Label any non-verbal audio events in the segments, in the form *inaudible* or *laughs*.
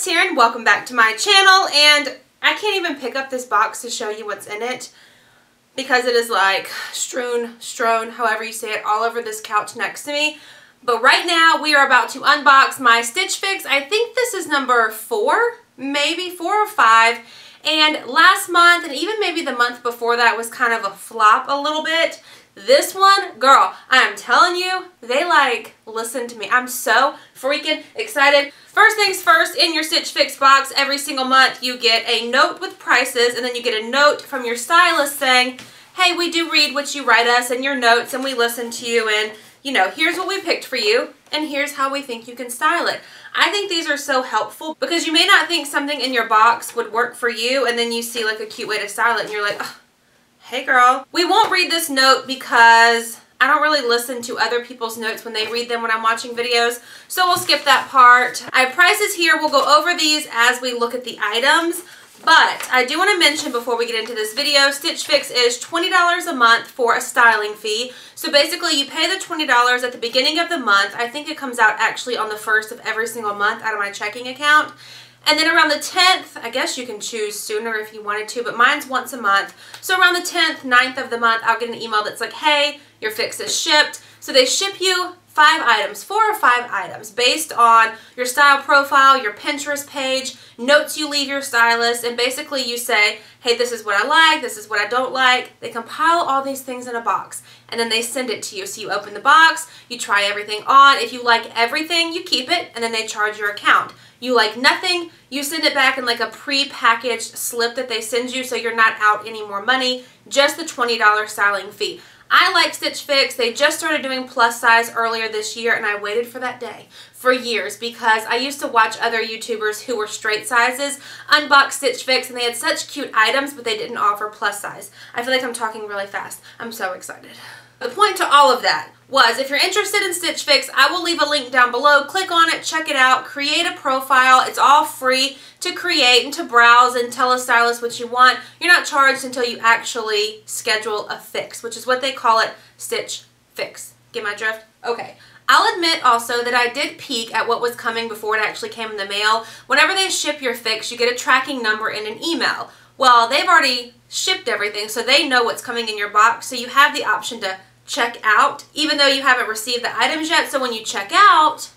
it's Taren. Welcome back to my channel and I can't even pick up this box to show you what's in it because it is like strewn, strewn, however you say it, all over this couch next to me. But right now we are about to unbox my Stitch Fix. I think this is number four, maybe four or five. And last month and even maybe the month before that was kind of a flop a little bit. This one, girl, I am telling you, they like listen to me. I'm so freaking excited. First things first, in your Stitch Fix box, every single month you get a note with prices and then you get a note from your stylist saying, hey, we do read what you write us and your notes and we listen to you and, you know, here's what we picked for you and here's how we think you can style it. I think these are so helpful because you may not think something in your box would work for you and then you see like a cute way to style it and you're like, oh, Hey girl. We won't read this note because I don't really listen to other people's notes when they read them when I'm watching videos, so we'll skip that part. I have prices here. We'll go over these as we look at the items. But I do want to mention before we get into this video, Stitch Fix is $20 a month for a styling fee. So basically you pay the $20 at the beginning of the month. I think it comes out actually on the first of every single month out of my checking account. And then around the 10th, I guess you can choose sooner if you wanted to, but mine's once a month. So around the 10th, 9th of the month, I'll get an email that's like, hey, your fix is shipped. So they ship you five items, four or five items based on your style profile, your Pinterest page, notes you leave your stylist, and basically you say, hey, this is what I like, this is what I don't like. They compile all these things in a box and then they send it to you. So you open the box, you try everything on. If you like everything, you keep it and then they charge your account. You like nothing, you send it back in like a pre-packaged slip that they send you so you're not out any more money, just the $20 styling fee. I like Stitch Fix. They just started doing plus size earlier this year and I waited for that day for years because I used to watch other YouTubers who were straight sizes unbox Stitch Fix and they had such cute items but they didn't offer plus size. I feel like I'm talking really fast. I'm so excited. The point to all of that was if you're interested in Stitch Fix, I will leave a link down below. Click on it, check it out, create a profile. It's all free to create and to browse and tell a stylist what you want. You're not charged until you actually schedule a fix, which is what they call it, Stitch Fix. Get my drift? Okay. I'll admit also that I did peek at what was coming before it actually came in the mail. Whenever they ship your fix, you get a tracking number in an email. Well, they've already shipped everything, so they know what's coming in your box, so you have the option to check out, even though you haven't received the items yet. So when you check out,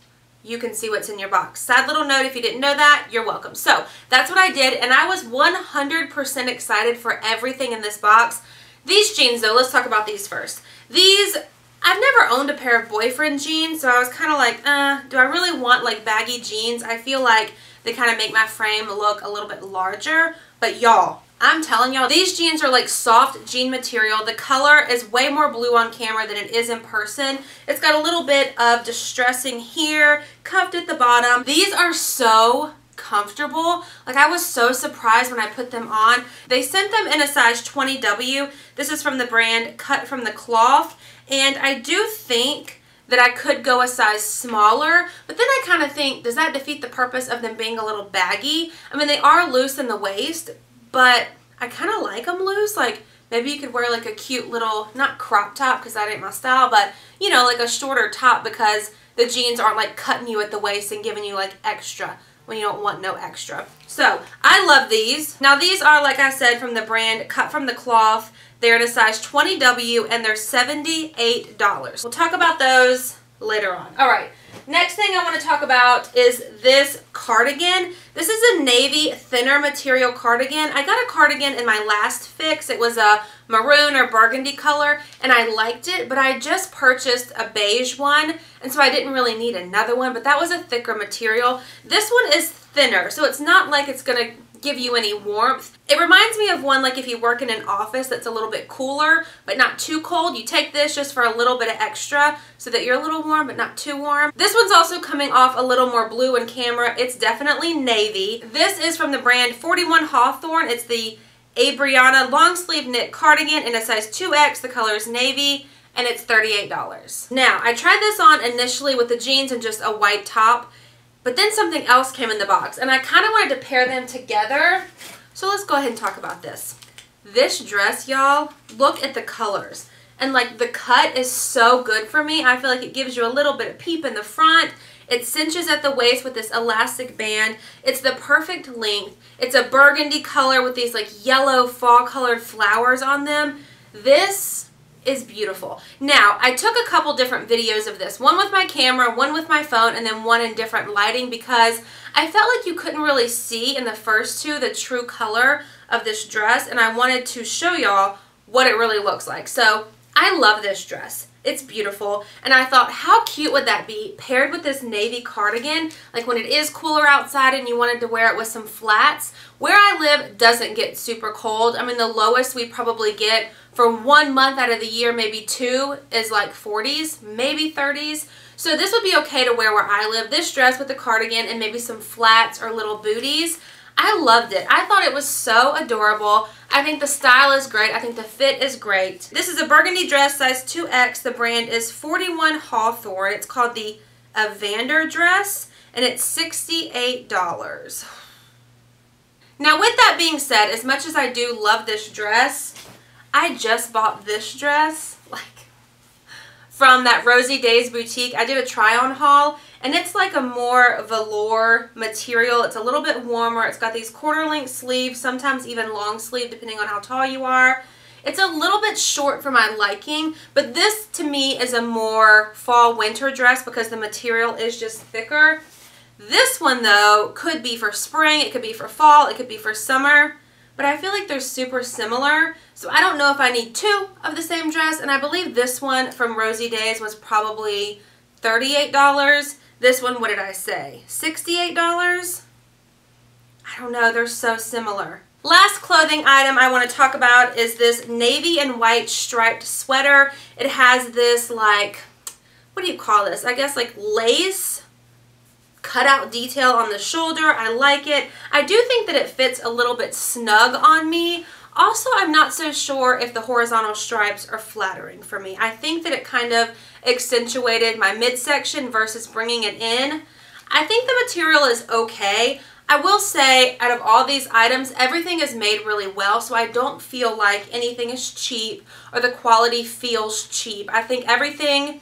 you can see what's in your box. Sad little note, if you didn't know that, you're welcome. So that's what I did, and I was 100% excited for everything in this box. These jeans, though, let's talk about these first. These, I've never owned a pair of boyfriend jeans, so I was kind of like, uh, do I really want, like, baggy jeans? I feel like they kind of make my frame look a little bit larger, but y'all, I'm telling y'all, these jeans are like soft jean material. The color is way more blue on camera than it is in person. It's got a little bit of distressing here, cuffed at the bottom. These are so comfortable. Like I was so surprised when I put them on. They sent them in a size 20W. This is from the brand Cut From The Cloth. And I do think that I could go a size smaller, but then I kind of think, does that defeat the purpose of them being a little baggy? I mean, they are loose in the waist, but I kind of like them loose. Like maybe you could wear like a cute little, not crop top because that ain't my style, but you know, like a shorter top because the jeans aren't like cutting you at the waist and giving you like extra when you don't want no extra. So I love these. Now these are, like I said, from the brand Cut From The Cloth. They're in a size 20W and they're $78. We'll talk about those later on. All right. Next thing I want to talk about is this cardigan. This is a navy thinner material cardigan. I got a cardigan in my last fix. It was a maroon or burgundy color and I liked it, but I just purchased a beige one and so I didn't really need another one, but that was a thicker material. This one is thinner, so it's not like it's going to give you any warmth. It reminds me of one like if you work in an office that's a little bit cooler but not too cold. You take this just for a little bit of extra so that you're a little warm but not too warm. This one's also coming off a little more blue in camera. It's definitely navy. This is from the brand 41 Hawthorne. It's the Abriana long sleeve knit cardigan in a size 2X. The color is navy and it's $38. Now, I tried this on initially with the jeans and just a white top but then something else came in the box, and I kind of wanted to pair them together. So let's go ahead and talk about this. This dress, y'all, look at the colors. And like the cut is so good for me. I feel like it gives you a little bit of peep in the front. It cinches at the waist with this elastic band. It's the perfect length. It's a burgundy color with these like yellow fall colored flowers on them. This is beautiful. Now, I took a couple different videos of this. One with my camera, one with my phone, and then one in different lighting because I felt like you couldn't really see in the first two the true color of this dress and I wanted to show y'all what it really looks like. So, I love this dress. It's beautiful. And I thought, how cute would that be paired with this navy cardigan? Like when it is cooler outside and you wanted to wear it with some flats. Where I live doesn't get super cold. I mean, the lowest we probably get for one month out of the year, maybe two, is like 40s, maybe 30s. So this would be okay to wear where I live. This dress with the cardigan and maybe some flats or little booties. I loved it. I thought it was so adorable. I think the style is great. I think the fit is great. This is a burgundy dress, size 2X. The brand is 41 Hawthorne. It's called the Evander dress, and it's $68. Now, with that being said, as much as I do love this dress, I just bought this dress, *laughs* like, from that Rosie Daze boutique. I did a try-on haul, and it's like a more velour material. It's a little bit warmer. It's got these quarter length sleeves, sometimes even long sleeve depending on how tall you are. It's a little bit short for my liking, but this to me is a more fall winter dress because the material is just thicker. This one though could be for spring, it could be for fall, it could be for summer, but I feel like they're super similar. So I don't know if I need two of the same dress, and I believe this one from Rosie Daze was probably $38. This one, what did I say? $68? I don't know, they're so similar. Last clothing item I want to talk about is this navy and white striped sweater. It has this like, what do you call this? I guess like lace cutout detail on the shoulder. I like it. I do think that it fits a little bit snug on me. Also, I'm not so sure if the horizontal stripes are flattering for me. I think that it kind of accentuated my midsection versus bringing it in. I think the material is okay. I will say, out of all these items, everything is made really well, so I don't feel like anything is cheap or the quality feels cheap. I think everything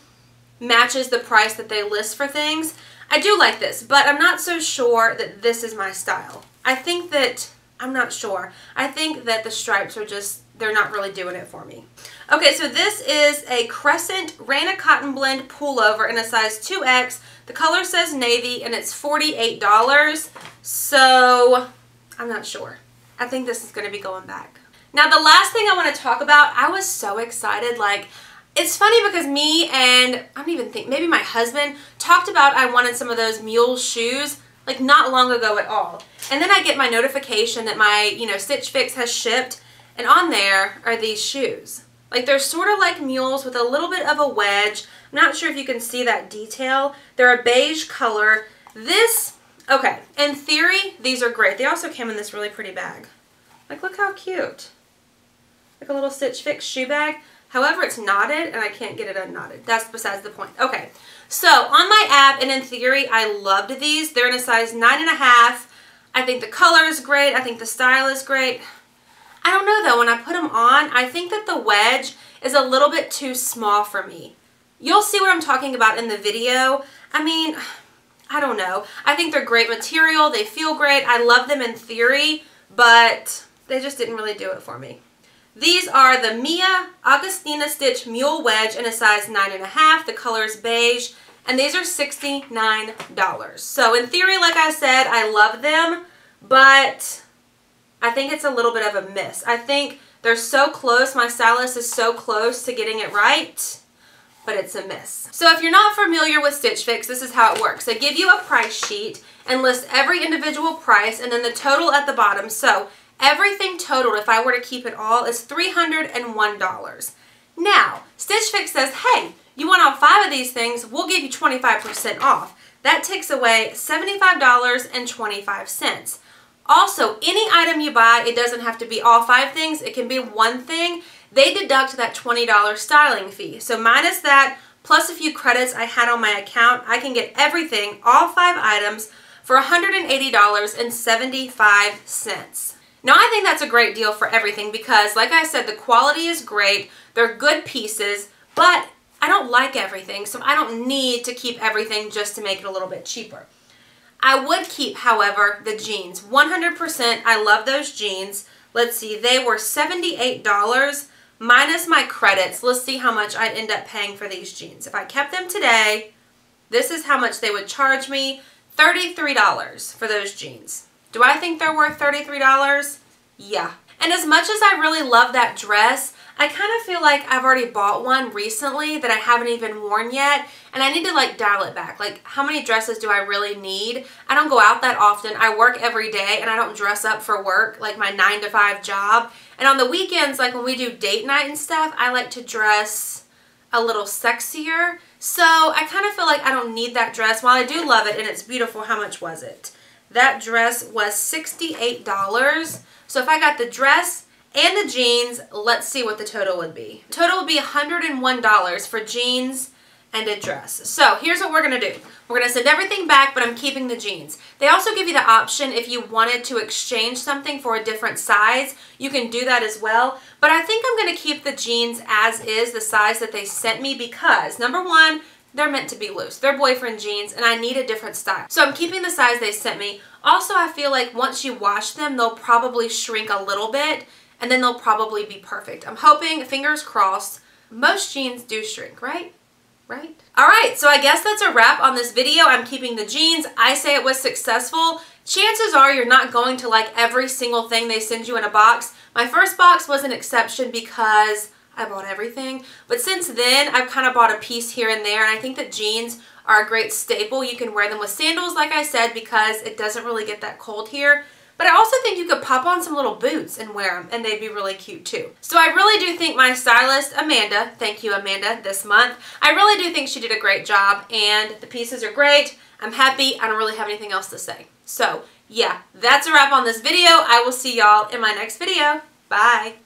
matches the price that they list for things. I do like this, but I'm not so sure that this is my style. I think that I'm not sure. I think that the stripes are just, they're not really doing it for me. Okay, so this is a Crescent Rana Cotton Blend pullover in a size 2X. The color says navy and it's $48. So I'm not sure. I think this is going to be going back. Now the last thing I want to talk about, I was so excited. Like, it's funny because me and, I don't even think, maybe my husband talked about I wanted some of those mule shoes like not long ago at all. And then I get my notification that my, you know, Stitch Fix has shipped and on there are these shoes. Like they're sort of like mules with a little bit of a wedge. I'm not sure if you can see that detail. They're a beige color. This, okay, in theory, these are great. They also came in this really pretty bag. Like look how cute. Like a little Stitch Fix shoe bag. However, it's knotted and I can't get it unknotted. That's besides the point. Okay, so on my app and in theory, I loved these. They're in a size nine and a half. I think the color is great. I think the style is great. I don't know though, when I put them on, I think that the wedge is a little bit too small for me. You'll see what I'm talking about in the video. I mean, I don't know. I think they're great material. They feel great. I love them in theory, but they just didn't really do it for me. These are the Mia Augustina Stitch Mule Wedge in a size 9.5. The color is beige, and these are $69. So in theory, like I said, I love them, but I think it's a little bit of a miss. I think they're so close. My stylist is so close to getting it right, but it's a miss. So if you're not familiar with Stitch Fix, this is how it works. They give you a price sheet and list every individual price and then the total at the bottom. So Everything totaled, if I were to keep it all, is $301. Now, Stitch Fix says, hey, you want all five of these things, we'll give you 25% off. That takes away $75.25. Also, any item you buy, it doesn't have to be all five things. It can be one thing. They deduct that $20 styling fee. So minus that, plus a few credits I had on my account, I can get everything, all five items, for $180.75. Now I think that's a great deal for everything because like I said, the quality is great, they're good pieces, but I don't like everything, so I don't need to keep everything just to make it a little bit cheaper. I would keep, however, the jeans. 100% I love those jeans. Let's see, they were $78 minus my credits. Let's see how much I'd end up paying for these jeans. If I kept them today, this is how much they would charge me. $33 for those jeans. Do I think they're worth $33? Yeah. And as much as I really love that dress, I kind of feel like I've already bought one recently that I haven't even worn yet and I need to like dial it back. Like how many dresses do I really need? I don't go out that often. I work every day and I don't dress up for work like my 9 to 5 job. And on the weekends like when we do date night and stuff, I like to dress a little sexier. So I kind of feel like I don't need that dress. While I do love it and it's beautiful, how much was it? That dress was $68. So if I got the dress and the jeans, let's see what the total would be. Total would be $101 for jeans and a dress. So here's what we're going to do. We're going to send everything back, but I'm keeping the jeans. They also give you the option if you wanted to exchange something for a different size, you can do that as well. But I think I'm going to keep the jeans as is, the size that they sent me because, number one, they're meant to be loose. They're boyfriend jeans and I need a different style. So I'm keeping the size they sent me. Also, I feel like once you wash them, they'll probably shrink a little bit and then they'll probably be perfect. I'm hoping, fingers crossed, most jeans do shrink, right? Right? Alright, so I guess that's a wrap on this video. I'm keeping the jeans. I say it was successful. Chances are you're not going to like every single thing they send you in a box. My first box was an exception because I bought everything. But since then, I've kind of bought a piece here and there, and I think that jeans are a great staple. You can wear them with sandals, like I said, because it doesn't really get that cold here. But I also think you could pop on some little boots and wear them, and they'd be really cute too. So I really do think my stylist, Amanda, thank you Amanda, this month, I really do think she did a great job, and the pieces are great. I'm happy. I don't really have anything else to say. So yeah, that's a wrap on this video. I will see y'all in my next video. Bye.